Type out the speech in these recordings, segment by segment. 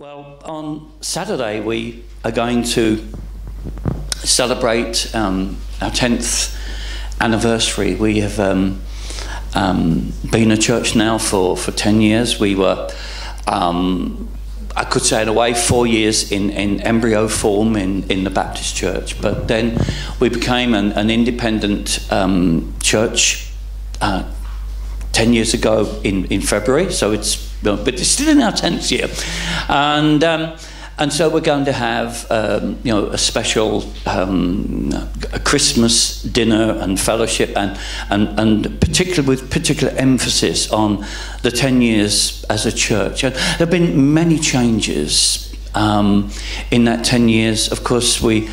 Well, on Saturday we are going to celebrate um, our 10th anniversary. We have um, um, been a church now for, for 10 years. We were, um, I could say in a way, four years in, in embryo form in, in the Baptist church. But then we became an, an independent um, church uh, 10 years ago in, in February. So it's but it's still in our 10th year. And, um, and so we're going to have, um, you know, a special um, a Christmas dinner and fellowship, and, and, and particularly with particular emphasis on the 10 years as a church. And there have been many changes um, in that 10 years. Of course, we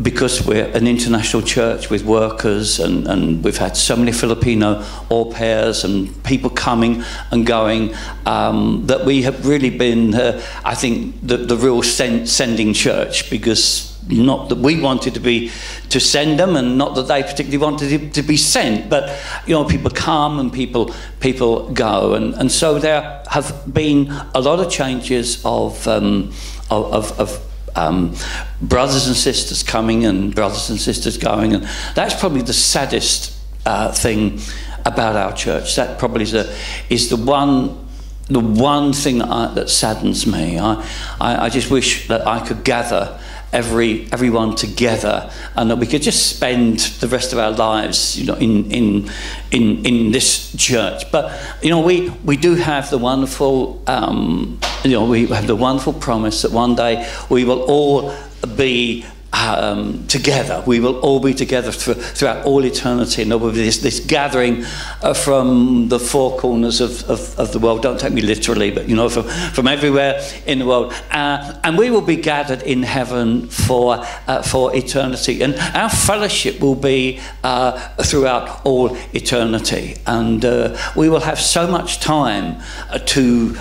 because we're an international church with workers and, and we've had so many Filipino au pairs and people coming and going um, that we have really been, uh, I think, the, the real send, sending church because not that we wanted to be to send them and not that they particularly wanted to be sent but you know people come and people people go. And, and so there have been a lot of changes of um, of, of, of um, brothers and sisters coming and brothers and sisters going. And that's probably the saddest uh, thing about our church. That probably is, a, is the one the one thing that, I, that saddens me. I, I, I, just wish that I could gather every everyone together and that we could just spend the rest of our lives, you know, in in in, in this church. But you know, we we do have the wonderful. Um, you know, we have the wonderful promise that one day we will all be um, together. We will all be together throughout all eternity. And there will be this, this gathering uh, from the four corners of, of, of, the world. Don't take me literally, but you know, from, from everywhere in the world. Uh, and we will be gathered in heaven for, uh, for eternity. And our fellowship will be uh, throughout all eternity. And uh, we will have so much time uh, to,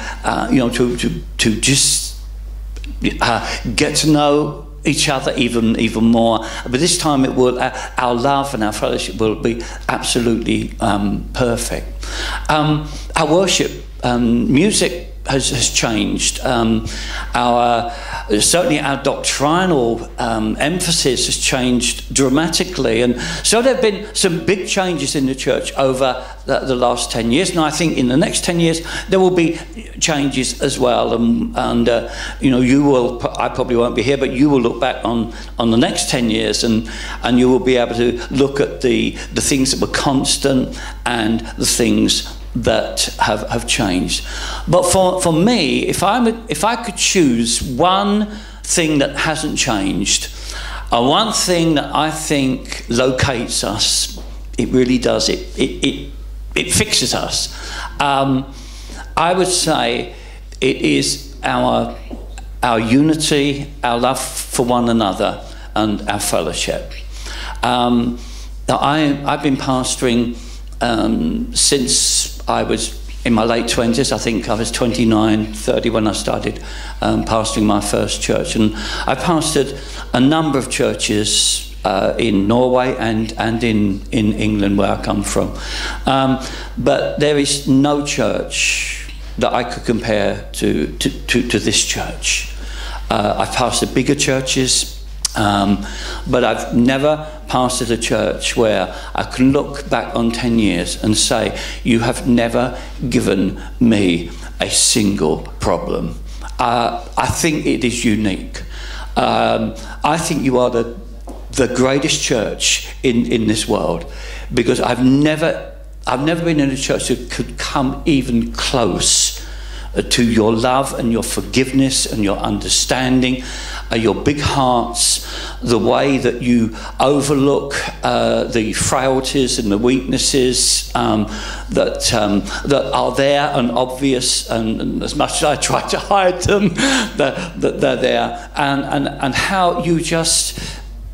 you know, to, to, to just get to know each other even even more. But this time, it will uh, our love and our fellowship will be absolutely um, perfect. Um, our worship, um, music has, has changed. Um, our certainly our doctrinal um, emphasis has changed dramatically, and so there have been some big changes in the church over the, the, last ten years. And I think in the next ten years there will be changes as well. And, and uh, you know, you will. I probably won't be here, but you will look back on on the next ten years, and and you will be able to look at the the things that were constant and the things that have, have changed. But for, for me, if, I'm, if I could choose one thing that hasn't changed, uh, one thing that I think locates us, it really does, it, it, it, it fixes us. Um, I would say it is our, our unity, our love for one another, and our fellowship. Um, I, I've been pastoring um, since I was in my late 20s, I think I was 29, 30 when I started um, pastoring my first church. And I pastored a number of churches uh, in Norway and, and in, in England, where I come from. Um, but there is no church that I could compare to, to, to, to this church. Uh, I've pastored bigger churches, um, but I've never pastored a church where I can look back on 10 years and say, You have never given me a single problem. Uh, I think it is unique. Um, I think you are the, the greatest church in, in this world because I've never, I've never been in a church that could come even close to your love and your forgiveness and your understanding, uh, your big hearts, the way that you overlook uh, the frailties and the weaknesses um, that, um, that are there and obvious, and, and, as much as I try to hide them, that, that they're there, and, and, and how you just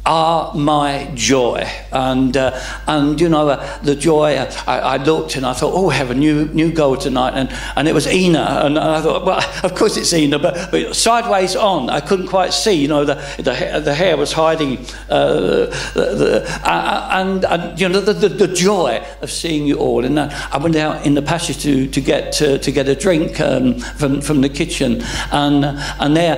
are my joy. And, uh, and you know, uh, the joy, uh, I, I, looked and I thought, oh, we have a new, new goal tonight. And, and it was Ina. And I thought, well, of course it's Ina, but, but sideways on, I couldn't quite see. You know, the, the, the hair was hiding. Uh, the, the, uh, and, and, you know, the, the, the, joy of seeing you all. And I went out in the passage to, to, get, to, to get a drink um, from, from the kitchen. And, and there,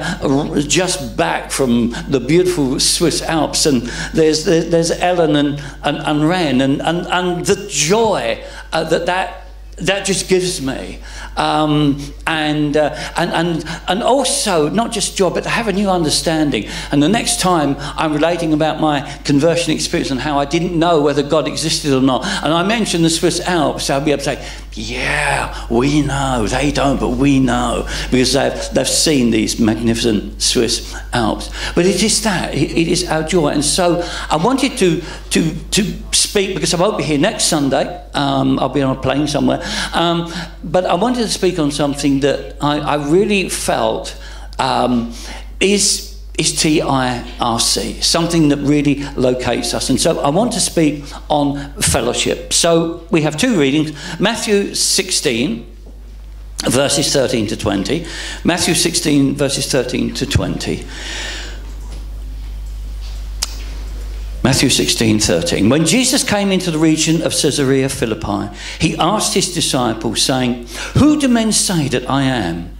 just back from the beautiful Swiss Alps, And there's, there's Ellen and, and, and Ren, and, and, and the joy uh, that that that just gives me. Um, and, uh, and, and, and also, not just joy, but to have a new understanding. And the next time I'm relating about my conversion experience and how I didn't know whether God existed or not, and I mention the Swiss Alps, I'll be able to say, yeah, we know. They don't, but we know because they've, they've seen these magnificent Swiss Alps. But it is that, it, is our joy. And so I wanted to, to, to speak because I won't be here next Sunday. Um, I'll be on a plane somewhere. Um, but I wanted to speak on something that I, I really felt um, is is TIRC, something that really locates us. And so I want to speak on fellowship. So we have two readings Matthew 16, verses 13 to 20. Matthew 16, verses 13 to 20. Matthew 16, 13. When Jesus came into the region of Caesarea Philippi, he asked his disciples, saying, Who do men say that I am?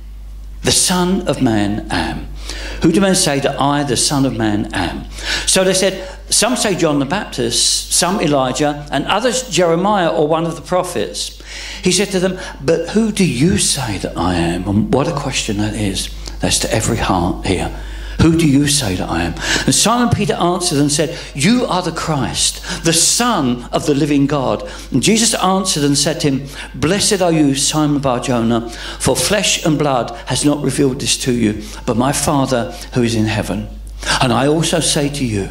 The Son of Man am. Who do men say that I, the Son of Man, am? So they said, Some say John the Baptist, some Elijah, and others Jeremiah or one of the prophets. He said to them, But who do you say that I am? And what a question that is. That's to every heart here. Who do you say that I am? And Simon Peter answered and said, You are the Christ, the Son of the living God. And Jesus answered and said to him, Blessed are you, Simon Barjona, for flesh and blood has not revealed this to you, but my Father who is in heaven. And I also say to you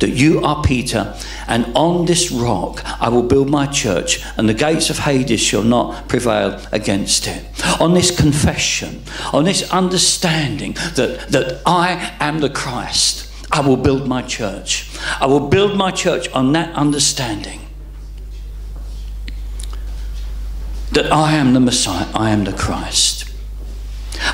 that you are Peter, and on this rock I will build my church, and the gates of Hades shall not prevail against it. On this confession, on this understanding that, that I am the Christ, I will build my church. I will build my church on that understanding that I am the Messiah, I am the Christ.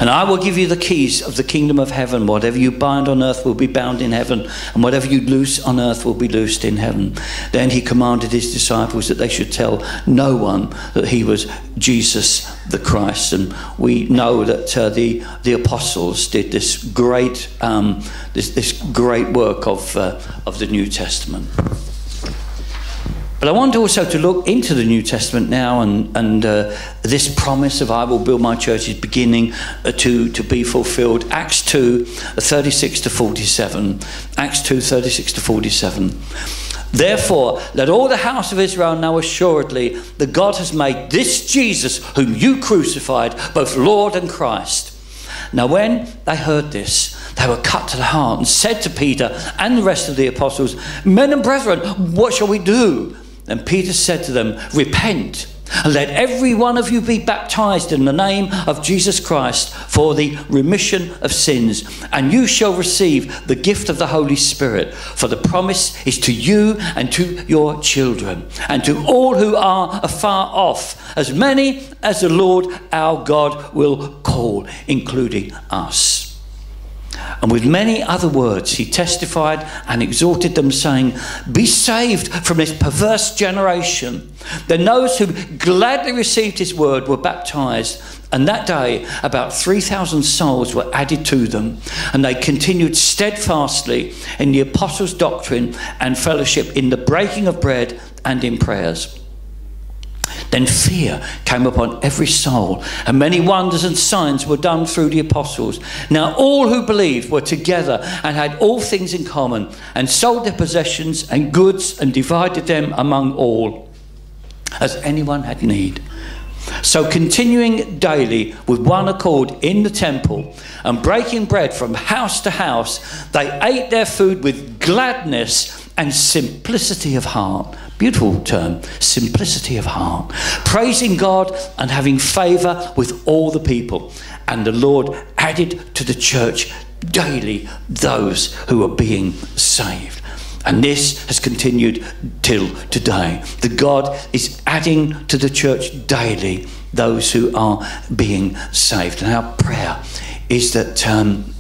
And I will give you the keys of the kingdom of heaven. Whatever you bind on earth will be bound in heaven, and whatever you loose on earth will be loosed in heaven. Then he commanded his disciples that they should tell no one that he was Jesus the Christ. And we know that uh, the, the apostles did this great, um, this, this great work of, uh, of the New Testament. But I want also to look into the New Testament now, and, and uh, this promise of I will build my church is beginning uh, to, to be fulfilled. Acts 2 36 to 47. Acts 2 36 to 47. Therefore, let all the house of Israel know assuredly that God has made this Jesus, whom you crucified, both Lord and Christ. Now, when they heard this, they were cut to the heart and said to Peter and the rest of the apostles, Men and brethren, what shall we do? And Peter said to them, Repent and let every one of you be baptized in the name of Jesus Christ for the remission of sins, and you shall receive the gift of the Holy Spirit. For the promise is to you and to your children, and to all who are afar off, as many as the Lord our God will call, including us. And with many other words, he testified and exhorted them, saying, Be saved from this perverse generation. Then those who gladly received his word were baptized. And that day, about 3,000 souls were added to them. And they continued steadfastly in the apostles' doctrine and fellowship, in the breaking of bread and in prayers. Then fear came upon every soul, and many wonders and signs were done through the apostles. Now all who believed were together and had all things in common, and sold their possessions and goods and divided them among all, as anyone had need. So, continuing daily with one accord in the temple and breaking bread from house to house, they ate their food with gladness and simplicity of heart Beautiful term, simplicity of heart. Praising God and having favour with all the people. And the Lord added to the church daily those who are being saved. And this has continued till today. The God is adding to the church daily those who are being saved. And our prayer is that, um,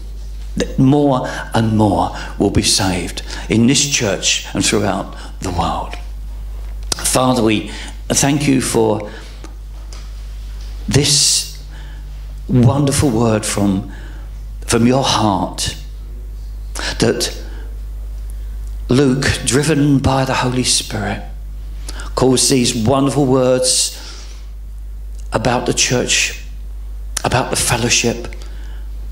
that more and more will be saved in this church and throughout the world. Father, we thank you for this wonderful word from, from your heart that Luke, driven by the Holy Spirit, calls these wonderful words about the church, about the fellowship,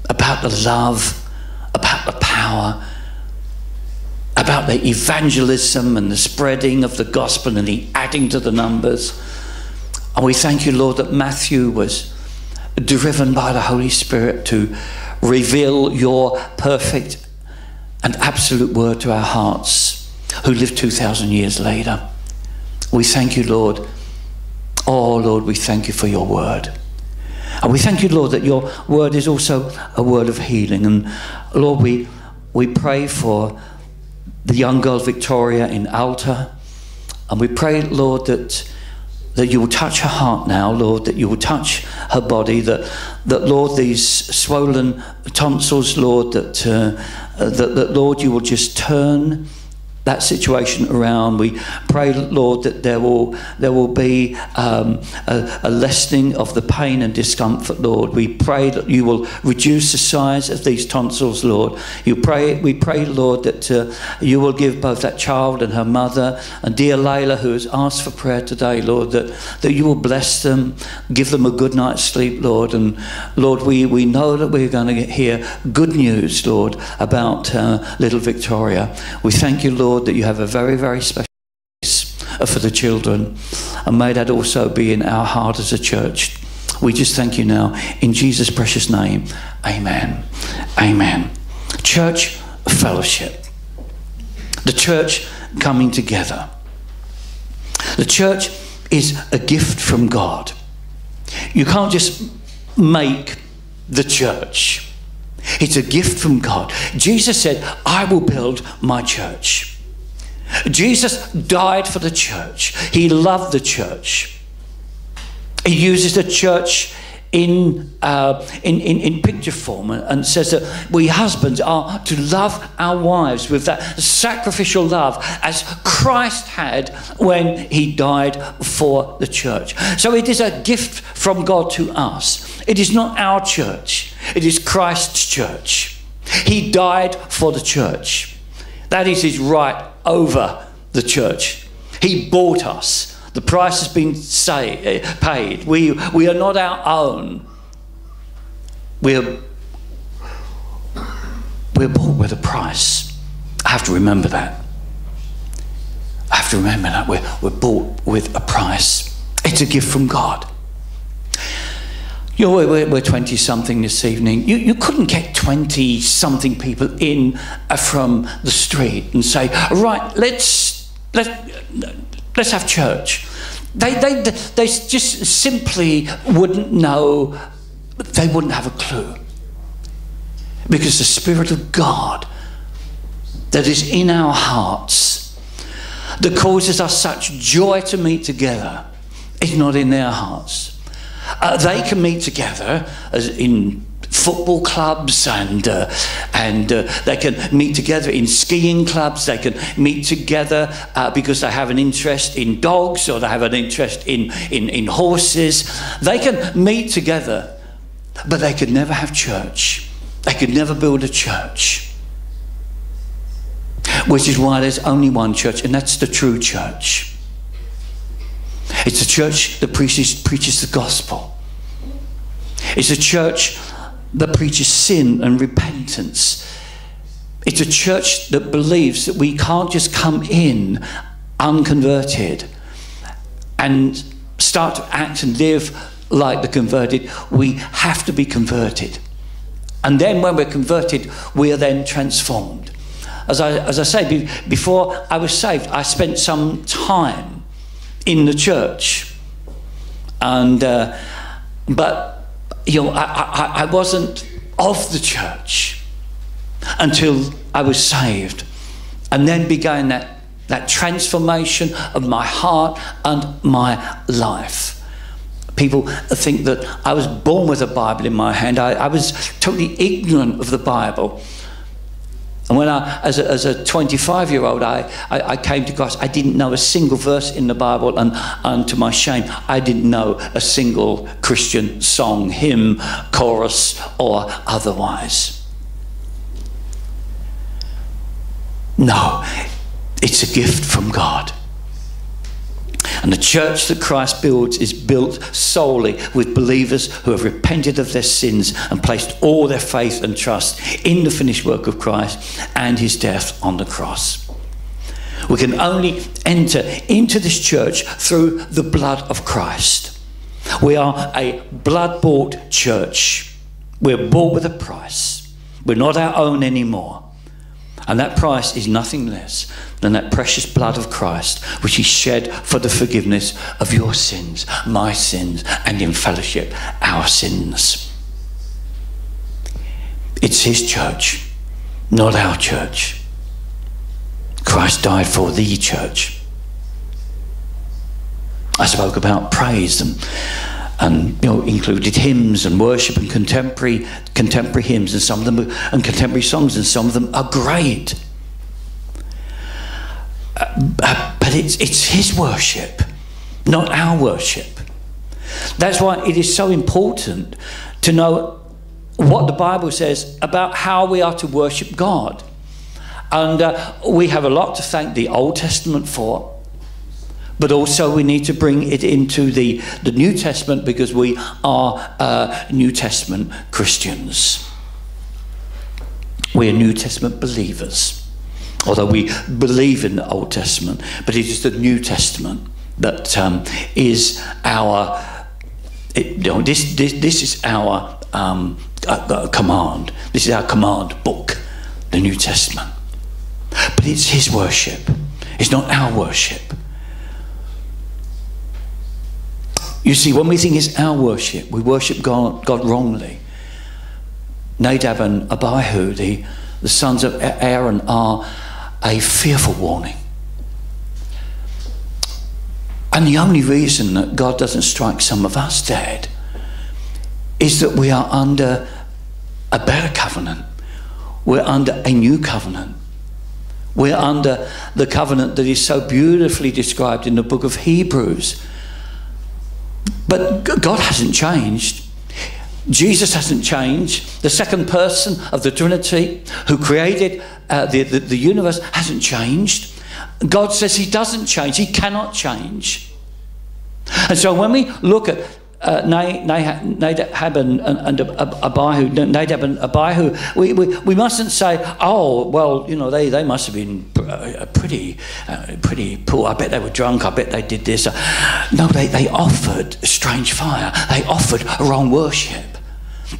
about the love, about the power, about the evangelism and the spreading of the gospel and the adding to the numbers. And we thank you, Lord, that Matthew was driven by the Holy Spirit to reveal your perfect and absolute word to our hearts who lived 2,000 years later. We thank you, Lord. Oh, Lord, we thank you for your word. And we thank you, Lord, that your word is also a word of healing. And Lord, we, we pray for the young girl Victoria in Alta. And we pray, Lord, that that you will touch her heart now, Lord, that you will touch her body, that, that Lord, these swollen tonsils, Lord, that, uh, that, that, Lord, you will just turn that situation around. We pray, Lord, that there will there will be um, a, a, lessening of the pain and discomfort, Lord. We pray that you will reduce the size of these tonsils, Lord. You pray, we pray, Lord, that uh, you will give both that child and her mother and dear Layla, who has asked for prayer today, Lord, that, that you will bless them, give them a good night's sleep, Lord. And Lord, we, we know that we're going to hear good news, Lord, about uh, little Victoria. We thank you, Lord Lord, that you have a very, very special place uh, for the children. And may that also be in our heart as a church. We just thank you now. In Jesus' precious name, amen. Amen. Church fellowship. The church coming together. The church is a gift from God. You can't just make the church. It's a gift from God. Jesus said, I will build my church. Jesus died for the church. He loved the church. He uses the church in, uh, in, in, in, picture form and says that we husbands are to love our wives with that sacrificial love as Christ had when he died for the church. So it is a gift from God to us. It is not our church, it is Christ's church. He died for the church. That is his right over the church. He bought us. The price has been say, uh, paid. We, we are not our own. We're, we're bought with a price. I have to remember that. I have to remember that. We're, we're bought with a price. It's a gift from God. You know, we're, we're 20 something this evening. You, you couldn't get 20 something people in uh, from the street and say, right, let's, let, let's have church. They, they, they just simply wouldn't know, they wouldn't have a clue. Because the Spirit of God that is in our hearts, that causes us such joy to meet together, is not in their hearts. Uh, they can meet together in football clubs and uh, and uh, they can meet together in skiing clubs. They can meet together uh, because they have an interest in dogs or they have an interest in, in, in horses. They can meet together but they could never have church. They could never build a church which is why there's only one church and that's the true church it's a church that preaches, preaches the gospel. It's a church that preaches sin and repentance. It's a church that believes that we can't just come in unconverted and start to act and live like the converted. We have to be converted. And then when we're converted, we are then transformed. As I, as I say, before I was saved, I spent some time in the church. And, uh, but, you know, I, I, I wasn't of the church until I was saved. And then began that, that transformation of my heart and my life. People think that I was born with a Bible in my hand. I, I was totally ignorant of the Bible. And when I, as a, as a 25 year old, I, I, I, came to Christ, I didn't know a single verse in the Bible, and, and to my shame, I didn't know a single Christian song, hymn, chorus, or otherwise. No, it's a gift from God. And the church that Christ builds is built solely with believers who have repented of their sins and placed all their faith and trust in the finished work of Christ and his death on the cross. We can only enter into this church through the blood of Christ. We are a blood bought church. We're bought with a price. We're not our own anymore. And that price is nothing less than that precious blood of Christ, which He shed for the forgiveness of your sins, my sins, and in fellowship, our sins. It's His church, not our church. Christ died for the church. I spoke about praise and and you know included hymns and worship and contemporary contemporary hymns and some of them and contemporary songs and some of them are great. Uh, but it's it's his worship not our worship. That's why it is so important to know what the bible says about how we are to worship god. And uh, we have a lot to thank the old testament for but also we need to bring it into the, the New Testament because we are uh, New Testament Christians. We are New Testament believers, although we believe in the Old Testament, but it is the New Testament that um, is our. It, you know, this, this, this is our um, uh, uh, command. This is our command book, the New Testament. But it's His worship. It's not our worship. You see, when we think it's our worship, we worship God, God wrongly. Nadab and Abihu, the, the sons of Aaron, are a fearful warning. And the only reason that God doesn't strike some of us dead is that we are under a better covenant. We're under a new covenant. We're under the covenant that is so beautifully described in the book of Hebrews but God hasn't changed. Jesus hasn't changed. The second person of the Trinity who created uh, the, the, the universe hasn't changed. God says he doesn't change, he cannot change. And so when we look at uh, Nadab and, and, Abihu, Nadab and Abihu, we, we, we mustn't say, oh, well, you know, they, they must have been uh, pretty, uh, pretty poor. I bet they were drunk. I bet they did this. No, they, they offered strange fire. They offered wrong worship.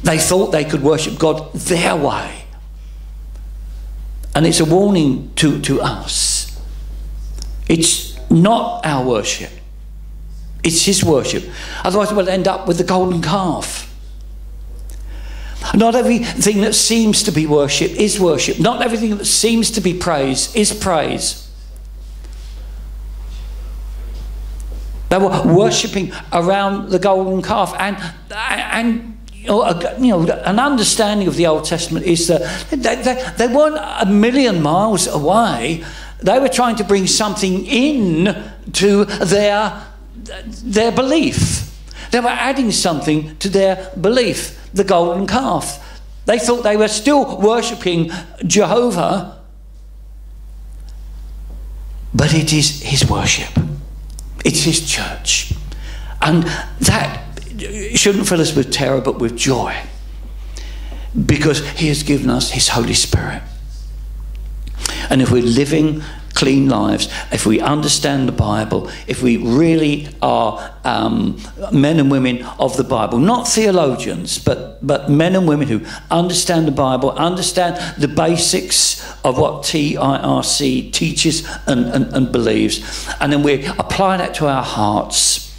They thought they could worship God their way. And it's a warning to, to us. It's not our worship. It's his worship. Otherwise, we'll end up with the golden calf. Not everything that seems to be worship is worship. Not everything that seems to be praise is praise. They were worshipping around the golden calf, and and you know, an understanding of the Old Testament is that they, they, they weren't a million miles away. They were trying to bring something in to their their belief. They were adding something to their belief the golden calf. They thought they were still worshipping Jehovah, but it is his worship, it's his church. And that shouldn't fill us with terror, but with joy, because he has given us his Holy Spirit. And if we're living clean lives, if we understand the Bible, if we really are um, men and women of the Bible, not theologians, but, but men and women who understand the Bible, understand the basics of what TIRC teaches and, and, and believes, and then we apply that to our hearts,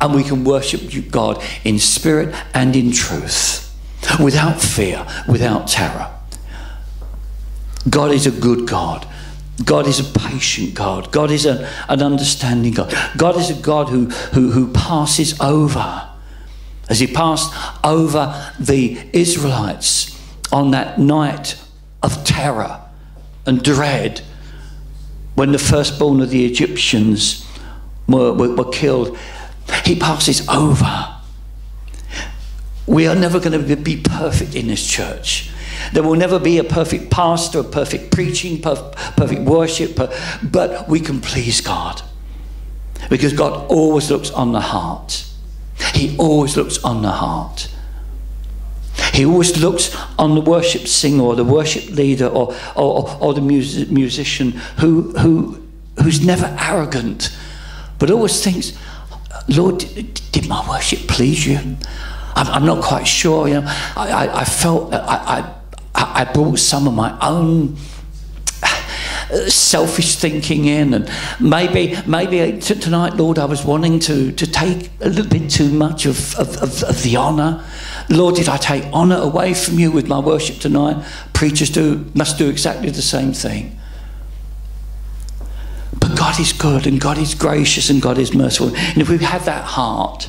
and we can worship God in spirit and in truth, without fear, without terror. God is a good God God is a patient God. God is a, an understanding God. God is a God who, who, who passes over. As he passed over the Israelites on that night of terror and dread when the firstborn of the Egyptians were, were, were killed, he passes over. We are never going to be perfect in this church. There will never be a perfect pastor, a perfect preaching, perfect worship, but we can please God. Because God always looks on the heart. He always looks on the heart. He always looks on the worship singer or the worship leader or, or, or the music, musician who, who, who's never arrogant, but always thinks, Lord, did my worship please you? I'm, I'm not quite sure. You know, I, I, I felt I, I, I brought some of my own uh, selfish thinking in and maybe maybe tonight lord i was wanting to to take a little bit too much of of, of, of the honor. Lord did i take honor away from you with my worship tonight? Preachers do must do exactly the same thing. But god is good and god is gracious and god is merciful. And if we have that heart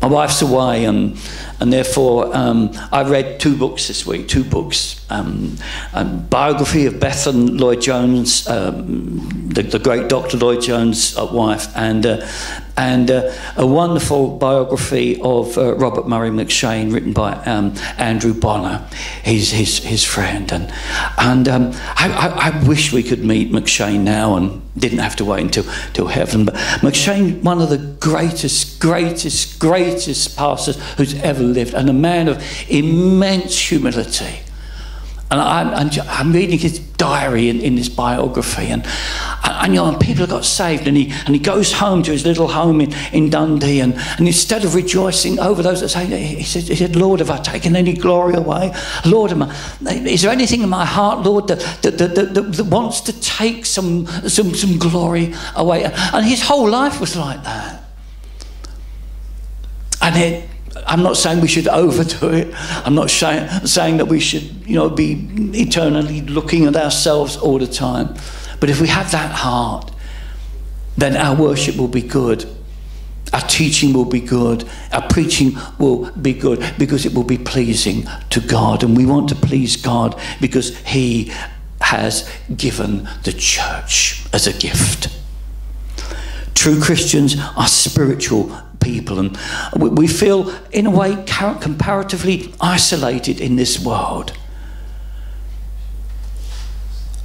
my wife's away and and therefore um, I read two books this week, two books. Um, a biography of Bethan Lloyd Jones, um, the, the, great Dr. Lloyd Jones' uh, wife, and uh, and uh, a wonderful biography of uh, Robert Murray M'Cheyne, written by um, Andrew Bonar, his, his, his friend. And, and um, I, I, I, wish we could meet M'Cheyne now and didn't have to wait until, until heaven. But M'Cheyne, one of the greatest, greatest, greatest pastors who's ever lived, and a man of immense humility. And I'm, I'm, reading his diary in, in this biography, and, and, you know, got saved, and he, and he goes home to his little home in, in Dundee, and, and instead of rejoicing over those that say, he said, he said, Lord, have I taken any glory away? Lord, am I, is there anything in my heart, Lord, that, that, that, that, that wants to take some, some, some glory away? And his whole life was like that. And it, I'm not saying we should overdo it. I'm not saying, that we should, you know, be eternally looking at ourselves all the time. But if we have that heart, then our worship will be good. Our teaching will be good. Our preaching will be good because it will be pleasing to God. And we want to please God because He has given the church as a gift. True Christians are spiritual people, and we feel, in a way, comparatively isolated in this world.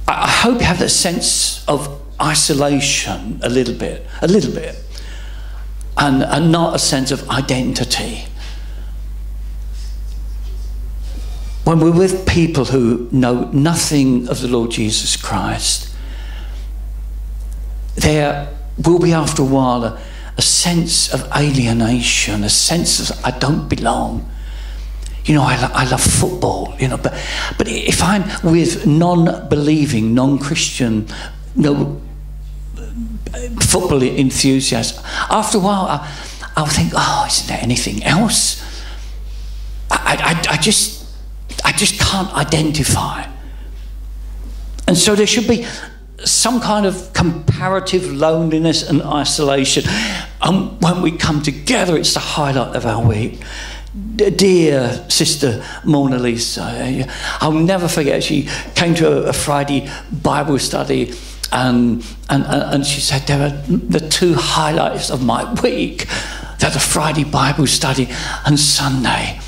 I hope you have that sense of isolation a little bit, a little bit, and, and not a sense of identity. When we're with people who know nothing of the Lord Jesus Christ, there will be after a while a, a sense of alienation, a sense of I don't belong. You know, I, lo- I love football, you know, but, but if I'm with non believing, non Christian, know, football enthusiasts, after a while I, I'll think, oh, isn't there anything else? I, I, I, just, I just can't identify. And so there should be some kind of comparative loneliness and isolation. And when we come together, it's the highlight of our week. Dear sister Mona Lisa, I'll never forget, she came to a Friday Bible study and, and, and she said, There are the two highlights of my week. They're the Friday Bible study and Sunday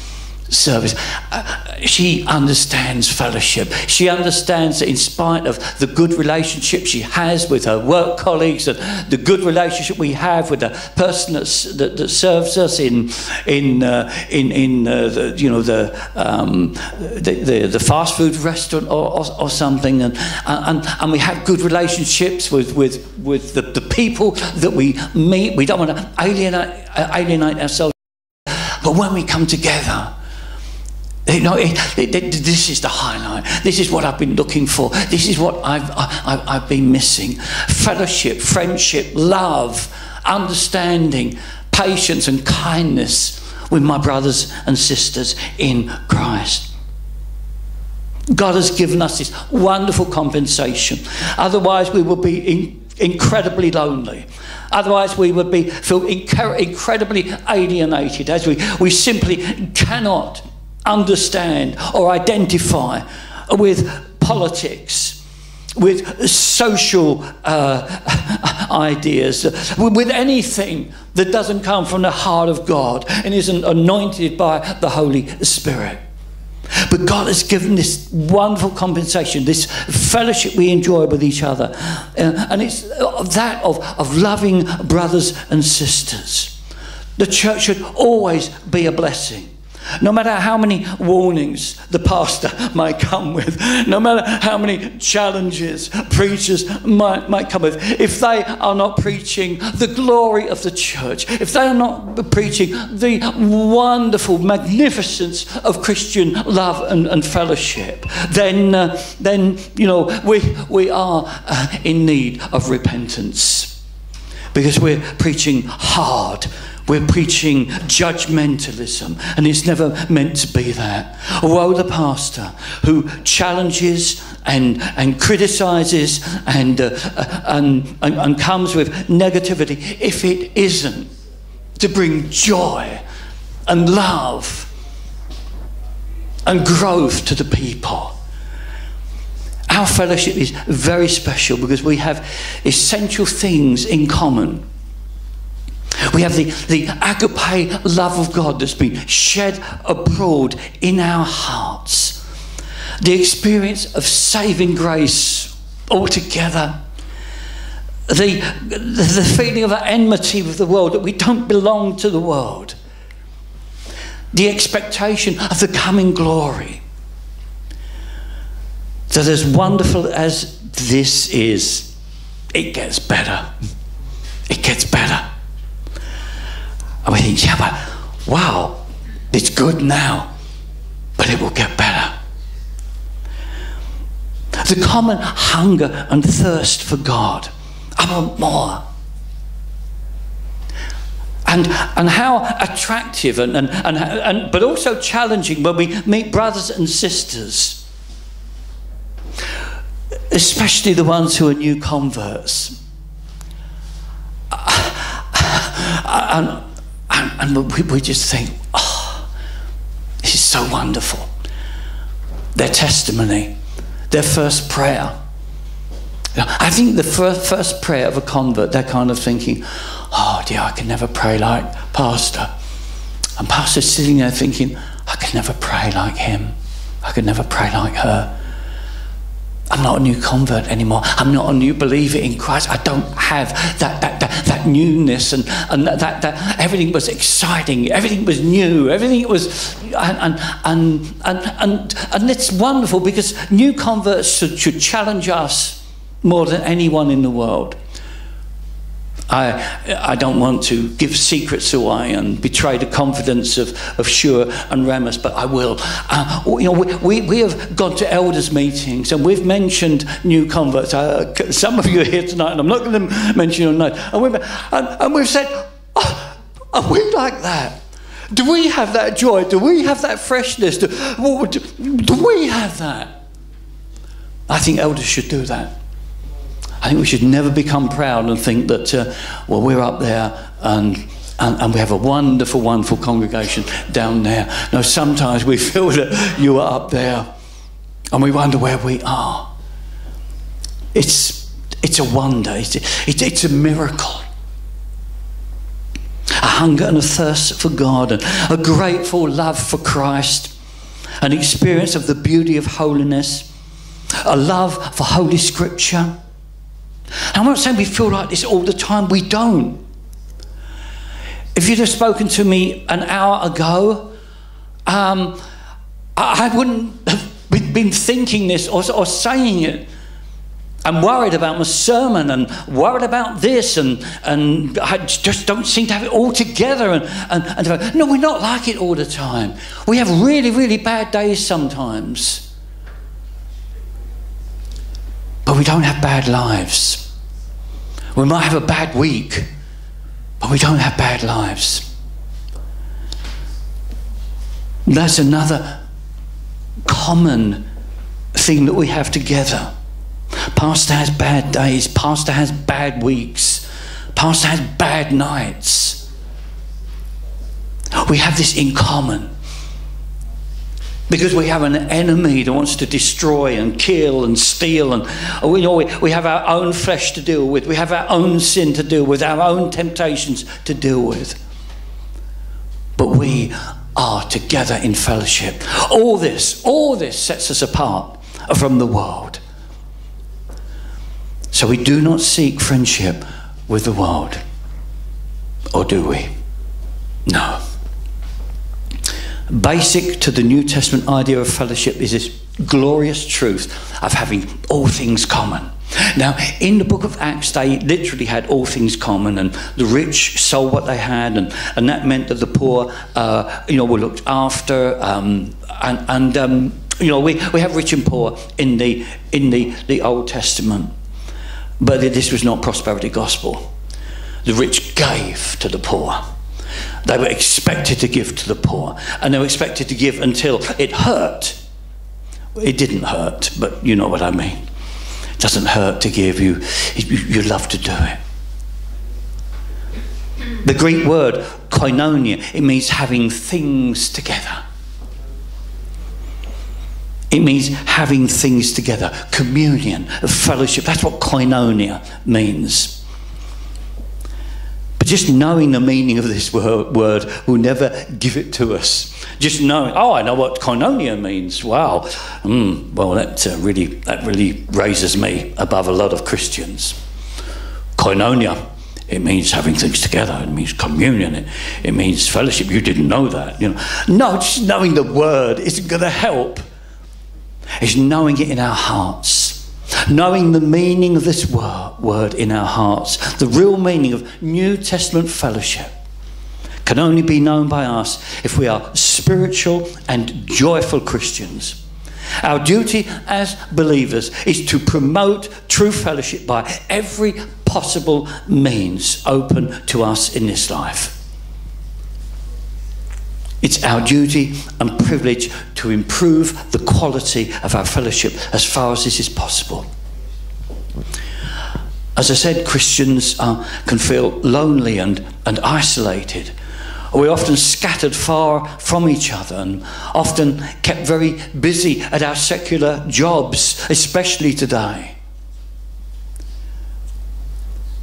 service. Uh, she understands fellowship. She understands that in spite of the good relationship she has with her work colleagues and the good relationship we have with the person that, that serves us in in uh, in in uh, the, you know the, um, the, the, the fast food restaurant or, or, or, something and, and and we have good relationships with with with the, the people that we meet. We don't want to alienate alienate ourselves. But when we come together, you know, it, it, this is the highlight. This is what I've been looking for. This is what I've, I, I've been missing. Fellowship, friendship, love, understanding, patience, and kindness with my brothers and sisters in Christ. God has given us this wonderful compensation. Otherwise, we would be in, incredibly lonely. Otherwise, we would be feel inc- incredibly alienated, as we, we simply cannot understand or identify with politics with social uh, ideas, with anything that doesn't come from the heart of God and isn't anointed by the Holy Spirit. But God has given this wonderful compensation, this fellowship we enjoy with each other. Uh, and it's that of, of loving brothers and sisters. The church should always be a blessing. No matter how many warnings the pastor might come with, no matter how many challenges preachers might, might come with, if they are not preaching the glory of the church, if they are not preaching the wonderful magnificence of Christian love and, and fellowship, then, uh, then you know, we, we are uh, in need of repentance. Because we're preaching hard we're preaching judgmentalism, and it's never meant to be that. Woe the pastor who challenges and, and criticizes and, uh, uh, and, and, and comes with negativity if it isn't to bring joy and love and growth to the people. Our fellowship is very special because we have essential things in common. We have the, the agape love of God that's been shed abroad in our hearts. The experience of saving grace altogether. The, the feeling of our enmity with the world, that we don't belong to the world. The expectation of the coming glory. That as wonderful as this is, it gets better. It gets better. And we think, yeah, but wow, it's good now, but it will get better. The common hunger and thirst for God. I want more. And, and how attractive and, and, and, and but also challenging when we meet brothers and sisters, especially the ones who are new converts. Uh, uh, and and, we, we just think, oh, this is so wonderful. Their testimony, their first prayer. I think the first, prayer of a convert, they're kind of thinking, oh dear, I can never pray like Pastor. And Pastor's sitting there thinking, I can never pray like him. I could never pray like her. I'm not a new convert anymore. I'm not a new believer in Christ. I don't have that, that, newness and, and that, that, that everything was exciting. Everything was new. Everything was, and, and, and, and, and it's wonderful because new converts should, should challenge us more than anyone in the world. I, I don't want to give secrets away and betray the confidence of, of Shua and Remus, but I will. Uh, you know, we, we, we, have gone to elders' meetings and we've mentioned new converts. Uh, some of you are here tonight, and I'm not going to mention your name. And we've, and, and we've said, oh, are we like that? Do we have that joy? Do we have that freshness? Do, do, do we have that? I think elders should do that. I think we should never become proud and think that, uh, well, we're up there and, and, and, we have a wonderful, wonderful congregation down there. No, sometimes we feel that you are up there and we wonder where we are. It's, it's a wonder, it's, it's, it's a miracle. A hunger and a thirst for God, and a grateful love for Christ, an experience of the beauty of holiness, a love for Holy Scripture I'm not saying we feel like this all the time, we don't. If you'd have spoken to me an hour ago, um, I wouldn't have been thinking this or, or saying it. I'm worried about my sermon and worried about this, and, and I just don't seem to have it all together. And, and, and no, we're not like it all the time. We have really, really bad days sometimes. But we don't have bad lives. We might have a bad week, but we don't have bad lives. That's another common thing that we have together. Pastor has bad days, Pastor has bad weeks, Pastor has bad nights. We have this in common. Because we have an enemy that wants to destroy and kill and steal, and oh, we, know, we, we have our own flesh to deal with, we have our own sin to deal with, our own temptations to deal with. But we are together in fellowship. All this, all this sets us apart from the world. So we do not seek friendship with the world. Or do we? No. Basic to the New Testament idea of fellowship is this glorious truth of having all things common. Now, in the book of Acts, they literally had all things common, and the rich sold what they had, and, and that meant that the poor, uh, you know, were looked after. Um, and and um, you know, we, we have rich and poor in the in the, the Old Testament, but this was not prosperity gospel. The rich gave to the poor. They were expected to give to the poor, and they were expected to give until it hurt. It didn't hurt, but you know what I mean. It doesn't hurt to give, you, you, love to do it. The Greek word koinonia, it means having things together. It means having things together, communion, fellowship. That's what koinonia means. Just knowing the meaning of this word, word will never give it to us. Just knowing, oh, I know what koinonia means. Wow. Mm, well, that uh, really that really raises me above a lot of Christians. Koinonia, it means having things together. It means communion. It, it means fellowship. You didn't know that, you know. No, just knowing the word isn't going to help. It's knowing it in our hearts knowing the meaning of this word in our hearts, the real meaning of New Testament fellowship, can only be known by us if we are spiritual and joyful Christians. Our duty as believers is to promote true fellowship by every possible means open to us in this life. It's our duty and privilege to improve the quality of our fellowship as far as this is possible. As I said, Christians uh, can feel lonely and, and isolated. We're often scattered far from each other and often kept very busy at our secular jobs, especially today.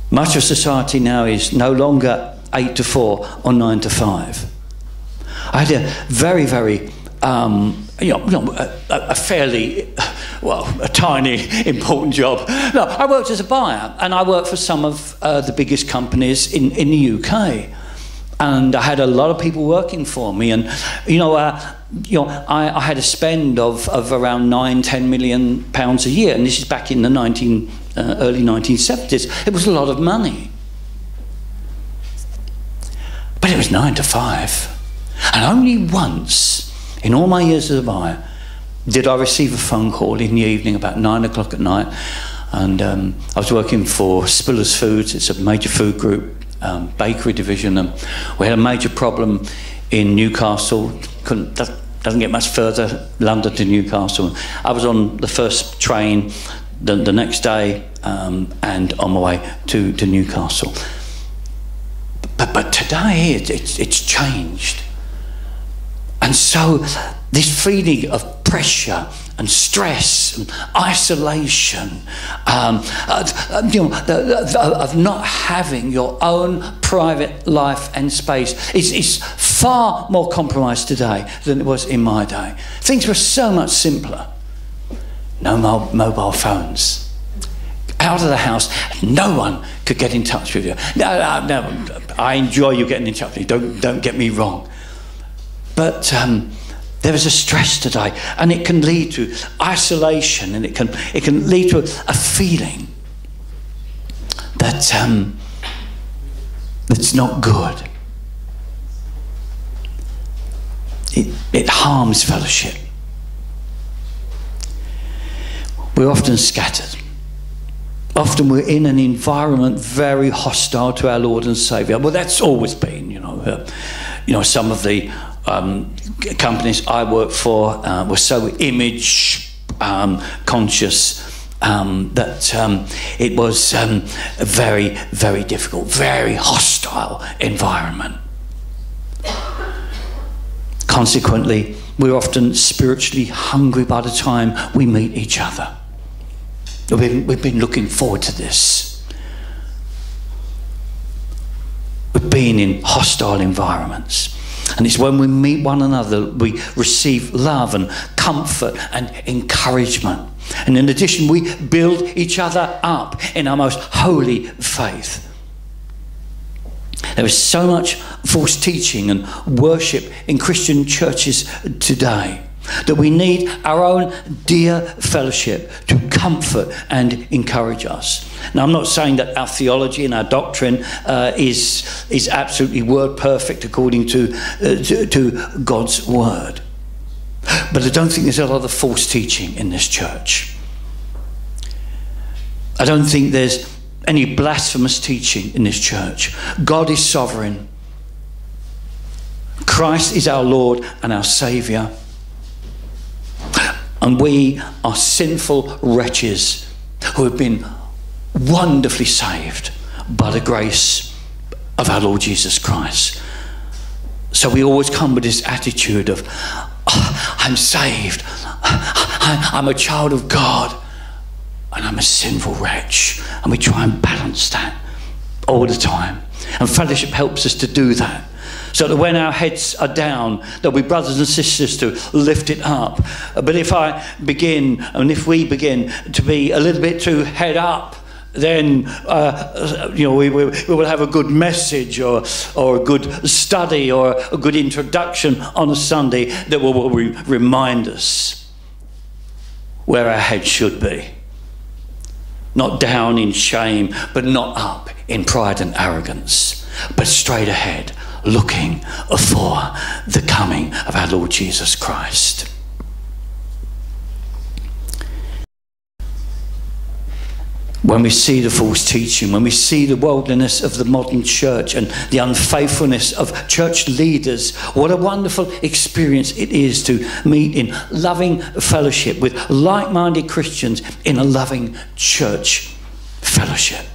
Much of society now is no longer 8 to 4 or 9 to 5. I had a very, very, um, you know, you know a, a, fairly, well, a tiny, important job. No, I worked as a buyer, and I worked for some of uh, the biggest companies in, in the UK. And I had a lot of people working for me, and you know, uh, you know, I, I, had a spend of, of around nine, ten million pounds a year, and this is back in the 19, uh, early 1970s. It was a lot of money, but it was nine to five. And only once in all my years as a buyer did I receive a phone call in the evening about nine o'clock at night. And um, I was working for Spillers Foods, it's a major food group, um, bakery division. And we had a major problem in Newcastle. Couldn't, doesn't get much further, London to Newcastle. I was on the first train the, the next day um, and on my way to, to Newcastle. But, but today it, it, it's changed. And so, this feeling of pressure and stress and isolation, um, uh, you know, of not having your own private life and space is, is far more compromised today than it was in my day. Things were so much simpler. No mobile phones. Out of the house, no one could get in touch with you. No, no, no, I enjoy you getting in touch with me. Don't, don't get me wrong. But um, there is a stress today, and it can lead to isolation, and it can it can lead to a, feeling that um, that's not good. It, it harms fellowship. We're often scattered. Often we're in an environment very hostile to our Lord and Saviour. Well, that's always been, you know. Uh, you know, some of the um, companies I worked for uh, were so image um, conscious um, that um, it was um, a very, very difficult, very hostile environment. Consequently, we're often spiritually hungry by the time we meet each other. We've we've been looking forward to this. We've been in hostile environments. And it's when we meet one another we receive love and comfort and encouragement. And in addition, we build each other up in our most holy faith. There is so much false teaching and worship in Christian churches today that we need our own dear fellowship to comfort and encourage us. Now, I'm not saying that our theology and our doctrine uh, is, is absolutely word perfect according to, uh, to, to God's word. But I don't think there's a lot of false teaching in this church. I don't think there's any blasphemous teaching in this church. God is sovereign. Christ is our Lord and our Saviour. And we are sinful wretches who have been wonderfully saved by the grace of our Lord Jesus Christ. So we always come with this attitude of, oh, I'm saved, I'm a child of God, and I'm a sinful wretch. And we try and balance that all the time. And fellowship helps us to do that so that when our heads are down, there'll be brothers and sisters to lift it up. But if I begin, and if we begin to be a little bit too head up, then uh, you know we, we, we, will have a good message or, or a good study or a good introduction on a Sunday that will, will remind us where our head should be. Not down in shame, but not up in pride and arrogance, but straight ahead looking for the coming of our Lord Jesus Christ. When we see the false teaching, when we see the worldliness of the modern church and the unfaithfulness of church leaders, what a wonderful experience it is to meet in loving fellowship with like minded Christians in a loving church fellowship.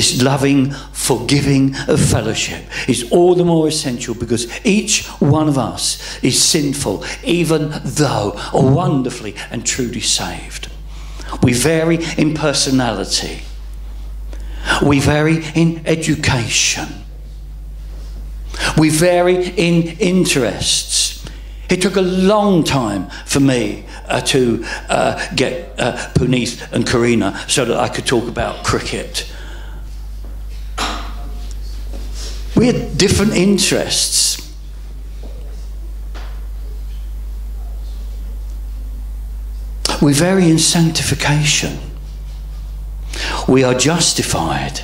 This loving, forgiving fellowship is all the more essential because each one of us is sinful, even though wonderfully and truly saved. We vary in personality, we vary in education, we vary in interests. It took a long time for me uh, to uh, get uh, Puneeth and Karina so that I could talk about cricket We had different interests. We vary in sanctification. We are justified,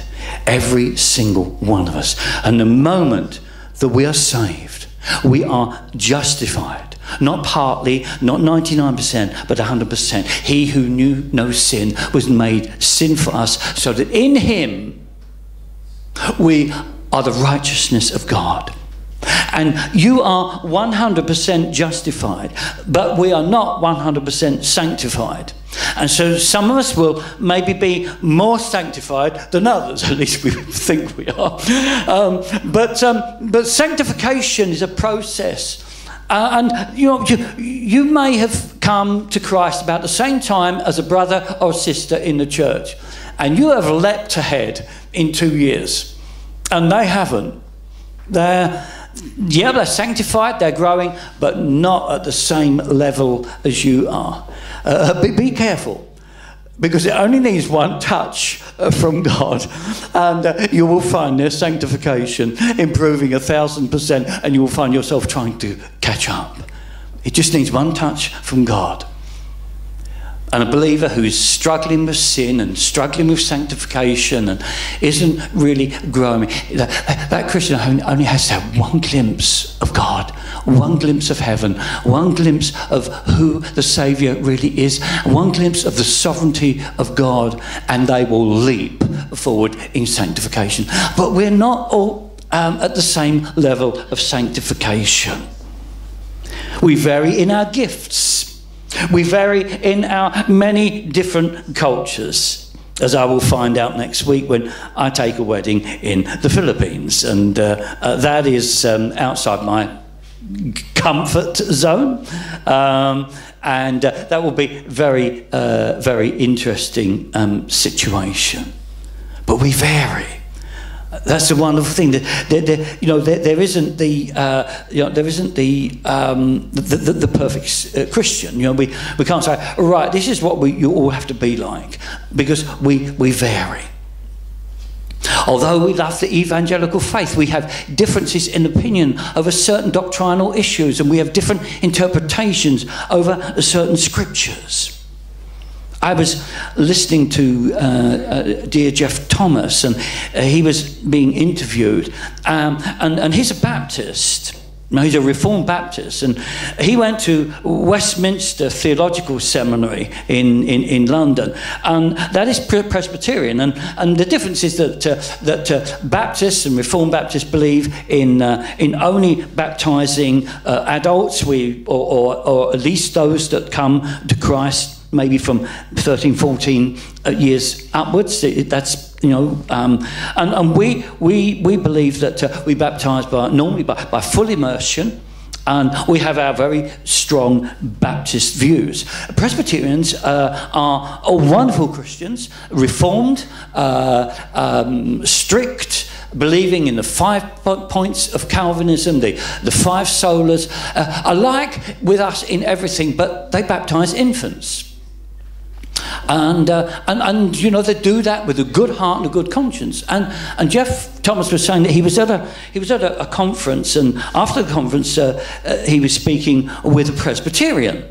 every single one of us. And the moment that we are saved, we are justified. Not partly, not 99%, but 100%. He who knew no sin was made sin for us, so that in him we are the righteousness of God. And you are 100% justified, but we are not 100% sanctified. And so some of us will maybe be more sanctified than others, at least we think we are. Um, but, um, but sanctification is a process. Uh, and you, know, you, you may have come to Christ about the same time as a brother or sister in the church, and you have leapt ahead in two years and they haven't. They're, yeah, they're sanctified, they're growing, but not at the same level as you are. Uh, be, be, careful. Because it only needs one touch uh, from God, and uh, you will find their sanctification improving a thousand percent, and you will find yourself trying to catch up. It just needs one touch from God. And a believer who's struggling with sin and struggling with sanctification and isn't really growing, that, that Christian only has to have one glimpse of God, one glimpse of heaven, one glimpse of who the Saviour really is, one glimpse of the sovereignty of God, and they will leap forward in sanctification. But we're not all um, at the same level of sanctification. We vary in our gifts. We vary in our many different cultures as I will find out next week when I take a wedding in the Philippines. And uh, uh, that is um, outside my comfort zone. Um, and uh, that will be very, uh, very interesting um, situation. But we vary. That's the wonderful thing. You know, there, there isn't the, uh, you know, there isn't the, um, the, the, the, perfect uh, Christian. You know, we, we can't say, right, this is what we, you all have to be like, because we, we vary. Although we love the evangelical faith, we have differences in opinion over certain doctrinal issues, and we have different interpretations over certain scriptures. I was listening to uh, uh, dear Geoff Thomas, and uh, he was being interviewed, um, and, and he's a Baptist. Now, he's a Reformed Baptist, and he went to Westminster Theological Seminary in, in, in London, and that is Presbyterian. And, and the difference is that, uh, that uh, Baptists and Reformed Baptists believe in, uh, in only baptizing uh, adults, we, or, or, or at least those that come to Christ maybe from 13, 14 uh, years upwards. That's, you know, um, and, and we, we, we believe that uh, we baptize by, normally by, by full immersion. And we have our very strong Baptist views. Presbyterians uh, are, are, wonderful Christians, reformed, uh, um, strict, believing in the five points of Calvinism, the, the five solas, uh, alike with us in everything, but they baptize infants. And, uh, and, and, you know, they do that with a good heart and a good conscience. And, and Geoff Thomas was saying that he was at a, he was at a, a conference, and after the conference, uh, uh, he was speaking with a Presbyterian.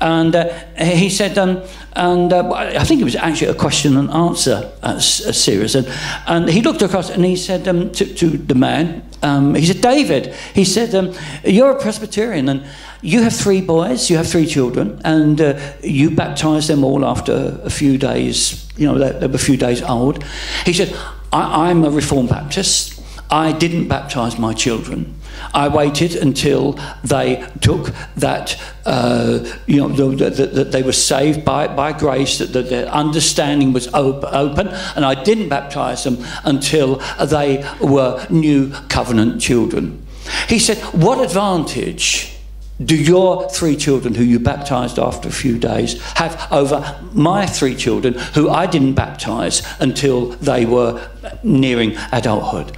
And uh, he said, um, and uh, I think it was actually a question and answer uh, series. And, and he looked across and he said um, to, to the man, um, he said, David, he said, um, you're a Presbyterian and you have three boys, you have three children, and uh, you baptize them all after a few days, you know, they, they were a few days old. He said, I, I'm a Reformed Baptist. I didn't baptize my children. I waited until they took that, uh, you know, that the, the, they were saved by, by grace, that, that their understanding was op- open, and I didn't baptize them until they were new covenant children. He said, What advantage do your three children who you baptized after a few days have over my three children who I didn't baptize until they were nearing adulthood?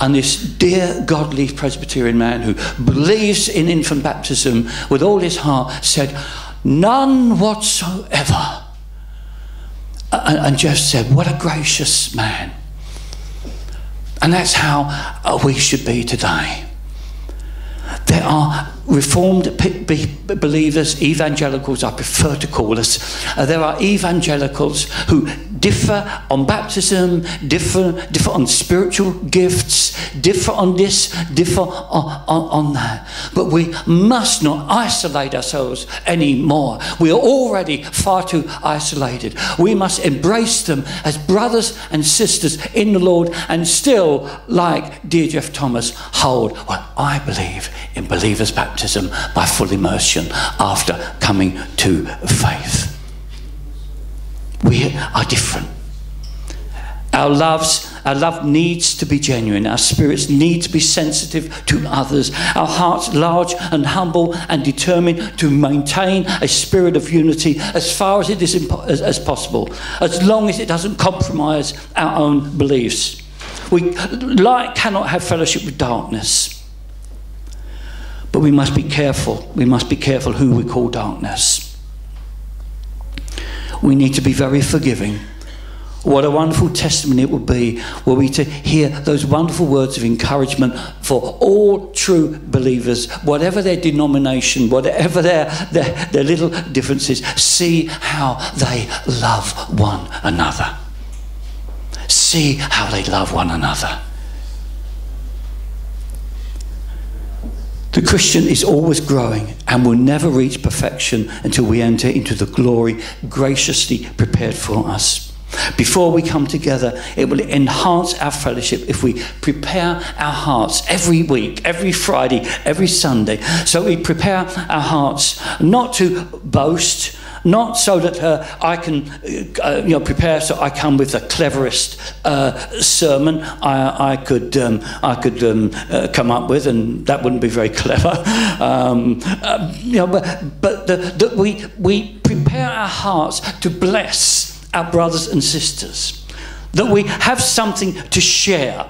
And this dear, godly Presbyterian man who believes in infant baptism with all his heart said, None whatsoever. And Geoff said, What a gracious man. And that's how we should be today. There are Reformed believers, evangelicals, I prefer to call us. Uh, there are evangelicals who differ on baptism, differ, differ on spiritual gifts, differ on this, differ on, on, on that. But we must not isolate ourselves anymore. We are already far too isolated. We must embrace them as brothers and sisters in the Lord and still, like dear Geoff Thomas, hold what I believe in believers' baptism by full immersion after coming to faith. We are different. Our loves, our love needs to be genuine. Our spirits need to be sensitive to others. Our hearts large and humble and determined to maintain a spirit of unity as far as it is as, as possible, as long as it doesn't compromise our own beliefs. We, light cannot have fellowship with darkness. But we must be careful. We must be careful who we call darkness we need to be very forgiving. What a wonderful testimony it would be were we to hear those wonderful words of encouragement for all true believers, whatever their denomination, whatever their, their, their little differences, see how they love one another. See how they love one another. The Christian is always growing and will never reach perfection until we enter into the glory graciously prepared for us. before we come together. It will enhance our fellowship if we prepare our hearts every week, every Friday, every Sunday. So we prepare our hearts not to boast, not so that uh, I can, uh, you know, prepare so I come with the cleverest uh, sermon I, I could, um, I could um, uh, come up with, and that wouldn't be very clever. Um, uh, you know, but but the, we we prepare our hearts to bless our brothers and sisters, that we have something to share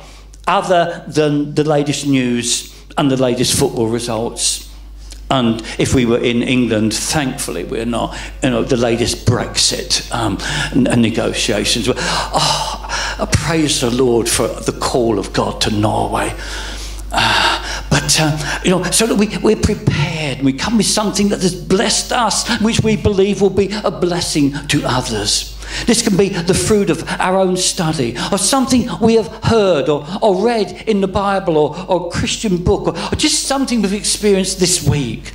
other than the latest news and the latest football results. And if we were in England, thankfully we're not, you know, the latest Brexit um, negotiations. Oh, praise the Lord for the call of God to Norway. Uh, but, uh, you know, so that we, we're prepared. We come with something that has blessed us, which we believe will be a blessing to others. This can be the fruit of our own study, or something we have heard or, or read in the Bible, or, or a Christian book, or, or just something we've experienced this week.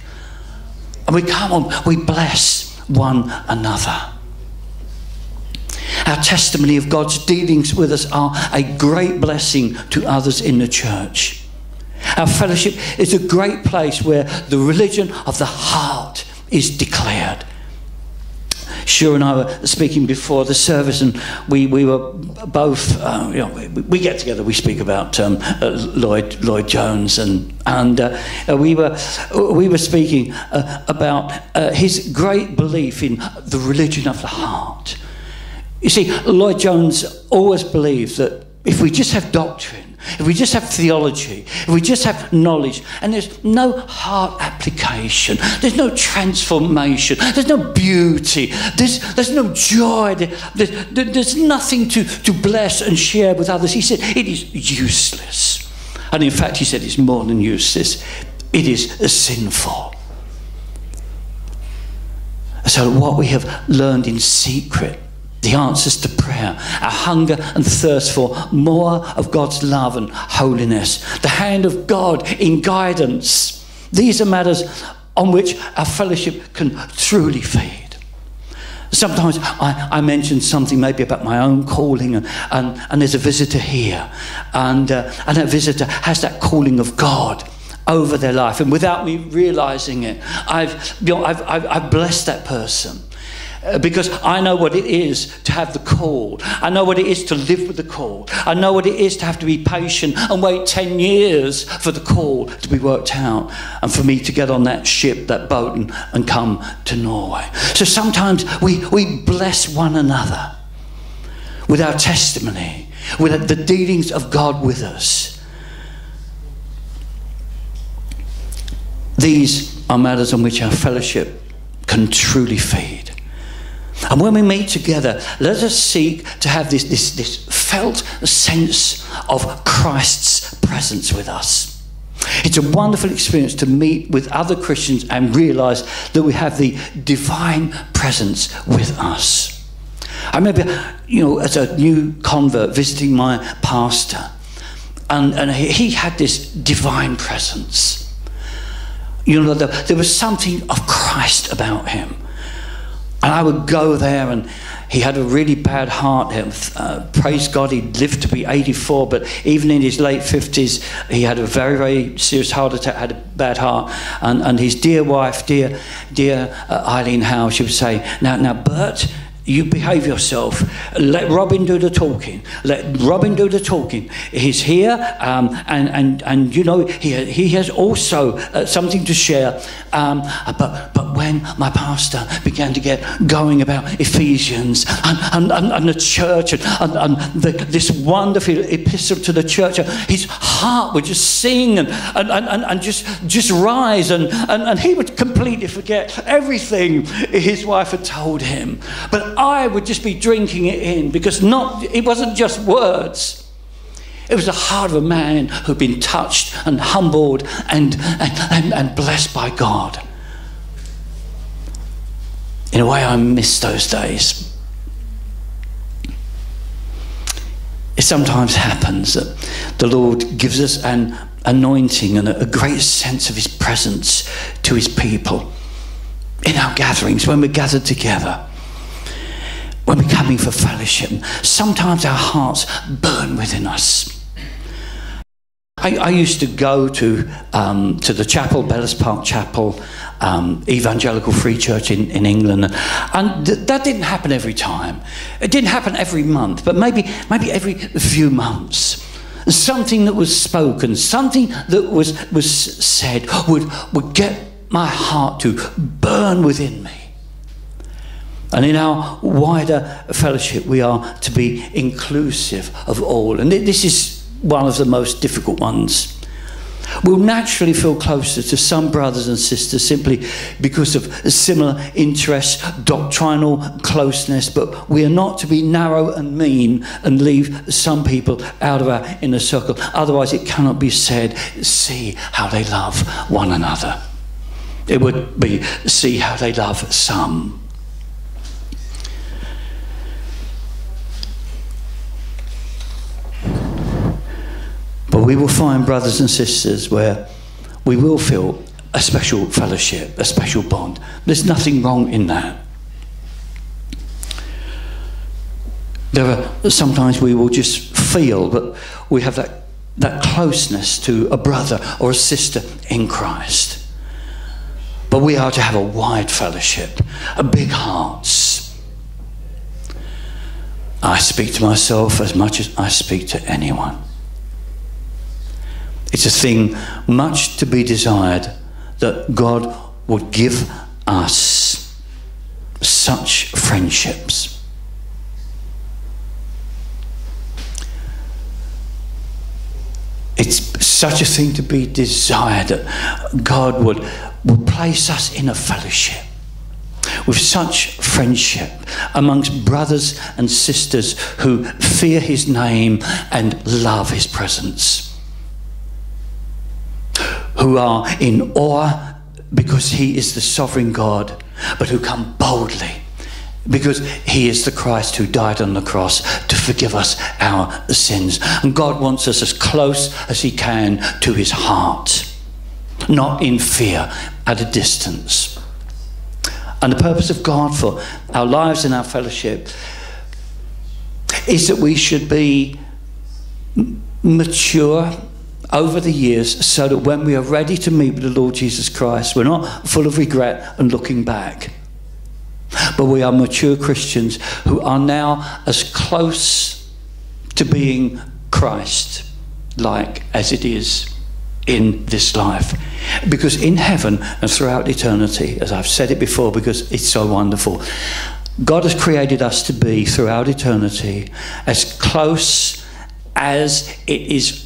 And we come on, we bless one another. Our testimony of God's dealings with us are a great blessing to others in the church. Our fellowship is a great place where the religion of the heart is declared. Sure and I were speaking before the service, and we, we were both, uh, you know, we, we, get together, we speak about um, uh, Lloyd, Lloyd Jones, and, and uh, we, were, we were speaking uh, about uh, his great belief in the religion of the heart. You see, Lloyd Jones always believed that if we just have doctrine, if we just have theology, if we just have knowledge, and there's no heart application, there's no transformation, there's no beauty, there's, there's no joy, there's, there's nothing to, to bless and share with others. He said it is useless. And in fact, he said it's more than useless, it is sinful. So, what we have learned in secret the answers to prayer, our hunger and thirst for more of God's love and holiness, the hand of God in guidance. These are matters on which our fellowship can truly feed. Sometimes I, I mention something maybe about my own calling, and, and, and there's a visitor here, and, uh, and that visitor has that calling of God over their life, and without me realizing it, I've, you know, I've, I've, I've blessed that person. Uh, because I know what it is to have the call. I know what it is to live with the call. I know what it is to have to be patient and wait 10 years for the call to be worked out and for me to get on that ship, that boat, and, and come to Norway. So sometimes we, we bless one another with our testimony, with the dealings of God with us. These are matters on which our fellowship can truly feed. And when we meet together, let us seek to have this, this, this felt sense of Christ's presence with us. It's a wonderful experience to meet with other Christians and realize that we have the divine presence with us. I remember, you know, as a new convert visiting my pastor, and, and he had this divine presence. You know, there, there was something of Christ about him. And I would go there, and he had a really bad heart. Uh, praise God, he lived to be 84, but even in his late 50s, he had a very, very serious heart attack, had a bad heart. And, and his dear wife, dear, dear uh, Eileen Howe, she would say, Now, now, Bert, you behave yourself. Let Robin do the talking. Let Robin do the talking. He's here, um, and, and, and you know, he, he has also uh, something to share. Um, but, but when my pastor began to get going about Ephesians and, and, and, the church and, and, the, this wonderful epistle to the church, his heart would just sing and, and, and, and just, just rise, and, and, and he would completely forget everything his wife had told him. But I would just be drinking it in because not, it wasn't just words. It was the heart of a man who'd been touched and humbled and, and, and, and blessed by God. In a way, I miss those days. It sometimes happens that the Lord gives us an anointing and a great sense of His presence to His people in our gatherings when we're gathered together when we're coming for fellowship. Sometimes our hearts burn within us. I, I used to go to um, to the chapel, Bellas Park Chapel, um, Evangelical Free Church in, in England, and th- that didn't happen every time. It didn't happen every month, but maybe maybe every few months. Something that was spoken, something that was was said, would would get my heart to burn within me. And in our wider fellowship, we are to be inclusive of all. And this is one of the most difficult ones. We'll naturally feel closer to some brothers and sisters simply because of similar interests, doctrinal closeness, but we are not to be narrow and mean and leave some people out of our inner circle. Otherwise, it cannot be said, see how they love one another. It would be, see how they love some. But we will find brothers and sisters where we will feel a special fellowship, a special bond. There's nothing wrong in that. There are sometimes we will just feel that we have that, that closeness to a brother or a sister in Christ. But we are to have a wide fellowship, a big hearts. I speak to myself as much as I speak to anyone. It's a thing much to be desired that God would give us such friendships. It's such a thing to be desired that God would, would place us in a fellowship with such friendship amongst brothers and sisters who fear his name and love his presence who are in awe because He is the sovereign God, but who come boldly because He is the Christ who died on the cross to forgive us our sins. And God wants us as close as He can to His heart, not in fear, at a distance. And the purpose of God for our lives and our fellowship is that we should be mature over the years so that when we are ready to meet with the Lord Jesus Christ, we're not full of regret and looking back. But we are mature Christians who are now as close to being Christ like as it is in this life. Because in heaven and throughout eternity, as I've said it before, because it's so wonderful, God has created us to be throughout eternity as close as it is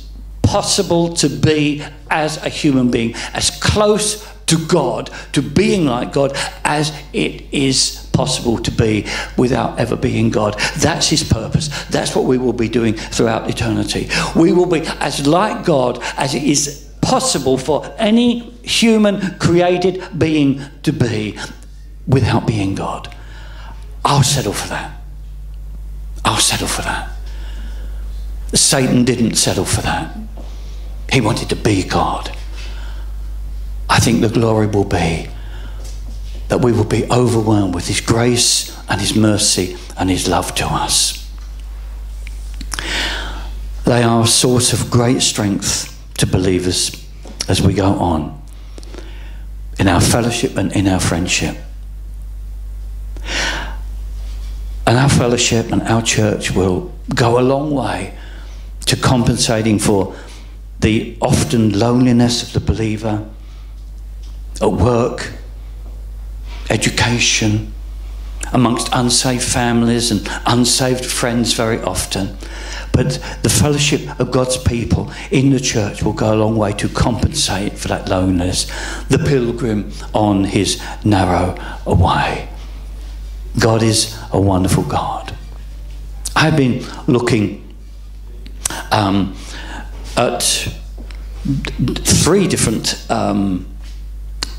possible to be as a human being, as close to God, to being like God, as it is possible to be without ever being God. That's His purpose. That's what we will be doing throughout eternity. We will be as like God as it is possible for any human created being to be without being God. I'll settle for that. I'll settle for that. Satan didn't settle for that. He wanted to be God. I think the glory will be that we will be overwhelmed with His grace and His mercy and His love to us. They are a source of great strength to believers as we go on in our fellowship and in our friendship. And our fellowship and our church will go a long way to compensating for the often loneliness of the believer at work, education, amongst unsaved families and unsaved friends very often. But the fellowship of God's people in the church will go a long way to compensate for that loneliness. The pilgrim on his narrow way. God is a wonderful God. I've been looking um, at three different um,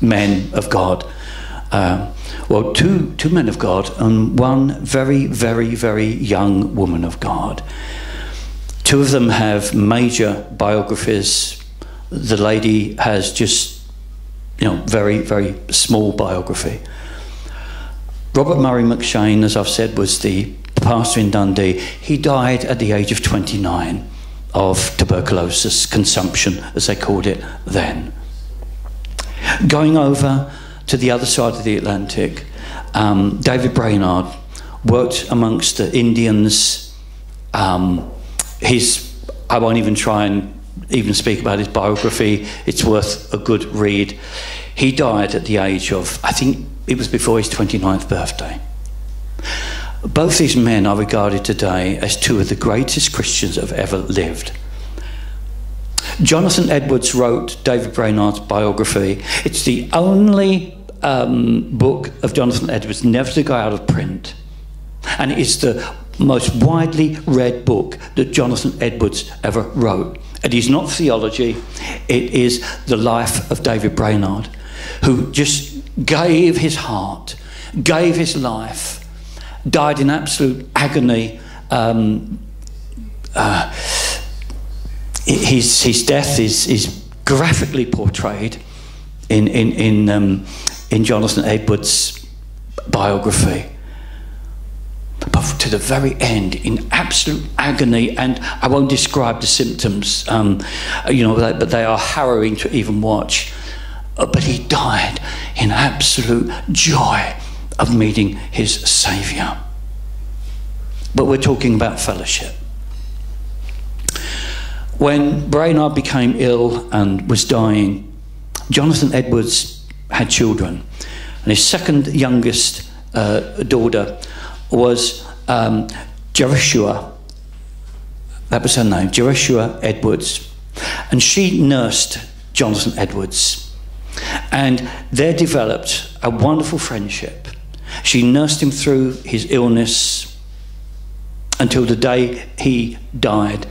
men of God. Uh, well, two, two men of God and one very, very, very young woman of God. Two of them have major biographies. The lady has just, you know, very, very small biography. Robert Murray M'Cheyne, as I've said, was the pastor in Dundee. He died at the age of 29 of tuberculosis consumption, as they called it then. Going over to the other side of the Atlantic, um, David Brainerd worked amongst the Indians. Um, his, I won't even try and even speak about his biography. It's worth a good read. He died at the age of, I think it was before his 29th birthday. Both these men are regarded today as two of the greatest Christians that have ever lived. Jonathan Edwards wrote David Brainerd's biography. It's the only um, book of Jonathan Edwards never to go out of print. And it's the most widely read book that Jonathan Edwards ever wrote. It is not theology, it is the life of David Brainerd, who just gave his heart, gave his life, died in absolute agony. Um, uh, his, his death is, is graphically portrayed in, in, in, um, in Jonathan Edwards' biography. But to the very end, in absolute agony, and I won't describe the symptoms, um, you know, but they are harrowing to even watch. Uh, but he died in absolute joy of meeting his Saviour. But we're talking about fellowship. When Brainerd became ill and was dying, Jonathan Edwards had children. And his second youngest uh, daughter was um. That was her name, Jerusha Edwards. And she nursed Jonathan Edwards. And there developed a wonderful friendship. She nursed him through his illness until the day he died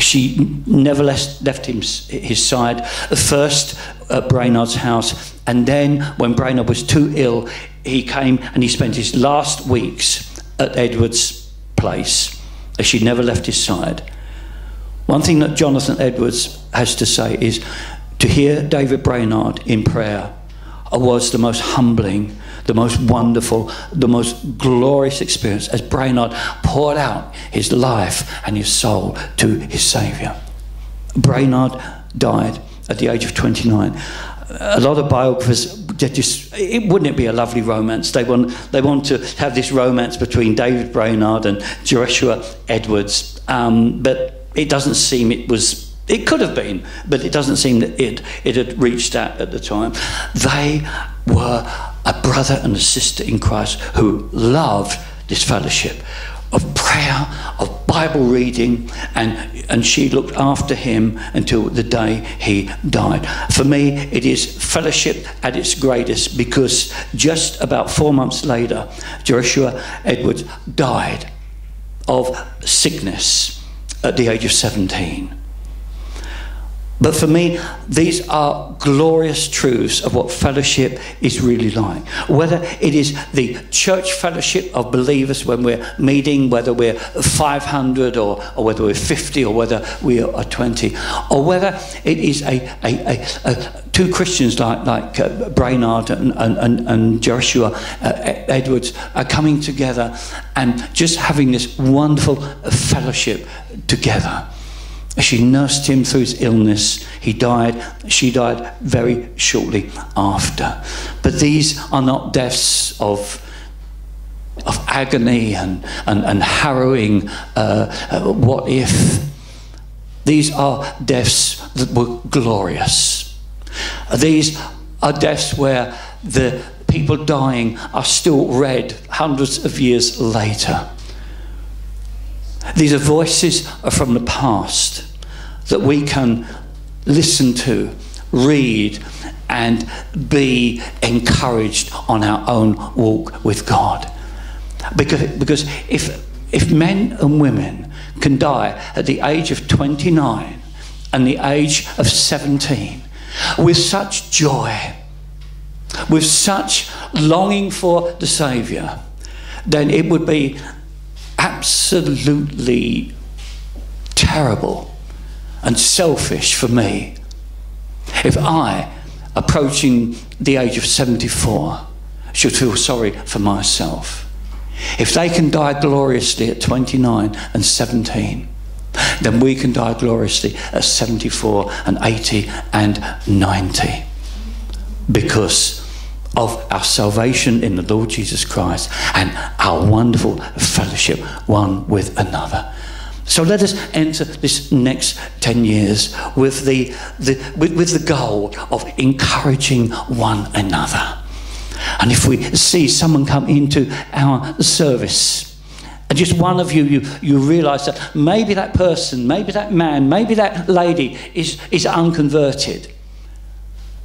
she never left, him, his side. First at Brainerd's house, and then when Brainerd was too ill, he came and he spent his last weeks at Edward's place. She never left his side. One thing that Jonathan Edwards has to say is to hear David Brainerd in prayer was the most humbling the most wonderful, the most glorious experience as Brainerd poured out his life and his soul to his Saviour. Brainerd died at the age of 29. A lot of biographers just it wouldn't it be a lovely romance? They want they want to have this romance between David Brainerd and Jerusha Edwards, um, but it doesn't seem it was it could have been, but it doesn't seem that it, it had reached that at the time. They were a brother and a sister in Christ who loved this fellowship of prayer, of Bible reading, and, and she looked after him until the day he died. For me, it is fellowship at its greatest because just about four months later, Jerusha Edwards died of sickness at the age of 17. But for me, these are glorious truths of what fellowship is really like. Whether it is the church fellowship of believers when we're meeting, whether we're 500 or, or whether we're 50 or whether we are 20, or whether it is a, a, a, a two Christians like, like uh, Brainerd and, and, and Jerusha uh, Edwards are coming together and just having this wonderful fellowship together. She nursed him through his illness. He died. She died very shortly after. But these are not deaths of, of agony and, and, and harrowing uh, uh, what if. These are deaths that were glorious. These are deaths where the people dying are still read hundreds of years later. These are voices from the past that we can listen to, read, and be encouraged on our own walk with God. Because, because if, if men and women can die at the age of 29 and the age of 17 with such joy, with such longing for the Saviour, then it would be absolutely terrible and selfish for me if I, approaching the age of 74, should feel sorry for myself. If they can die gloriously at 29 and 17, then we can die gloriously at 74 and 80 and 90 because of our salvation in the Lord Jesus Christ and our wonderful fellowship one with another. So let us enter this next 10 years with the, the, with, with the goal of encouraging one another. And if we see someone come into our service, and just one of you, you, you realize that maybe that person, maybe that man, maybe that lady is, is unconverted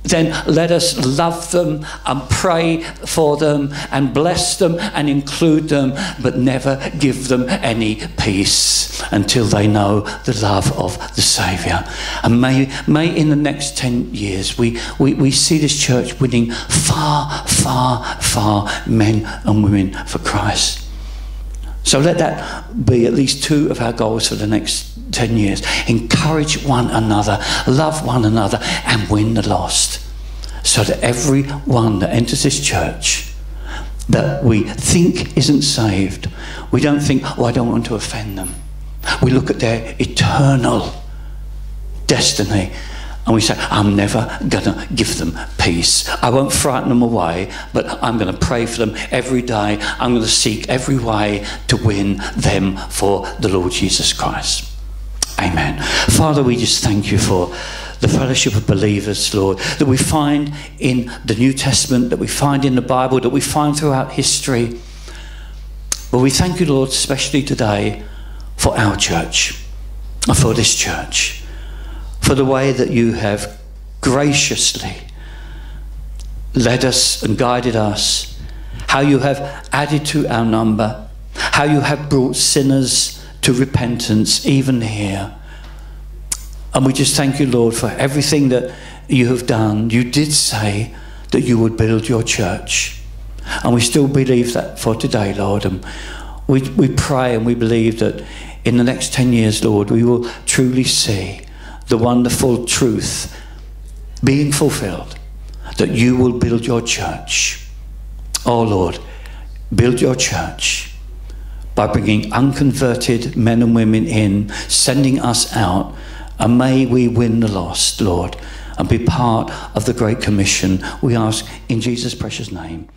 then let us love them and pray for them and bless them and include them, but never give them any peace until they know the love of the Saviour. And may, may in the next 10 years we, we, we see this church winning far, far, far men and women for Christ. So let that be at least two of our goals for the next 10 years. Encourage one another, love one another, and win the lost. So that everyone that enters this church that we think isn't saved, we don't think, oh, I don't want to offend them. We look at their eternal destiny and we say, I'm never going to give them peace. I won't frighten them away, but I'm going to pray for them every day. I'm going to seek every way to win them for the Lord Jesus Christ. Amen. Father, we just thank you for the fellowship of believers, Lord, that we find in the New Testament, that we find in the Bible, that we find throughout history. But we thank you, Lord, especially today for our church, for this church for the way that you have graciously led us and guided us, how you have added to our number, how you have brought sinners to repentance, even here. And we just thank you, Lord, for everything that you have done. You did say that you would build your church. And we still believe that for today, Lord. And we, we pray and we believe that in the next 10 years, Lord, we will truly see the wonderful truth being fulfilled that you will build your church. Oh Lord, build your church by bringing unconverted men and women in, sending us out, and may we win the lost, Lord, and be part of the Great Commission. We ask in Jesus' precious name.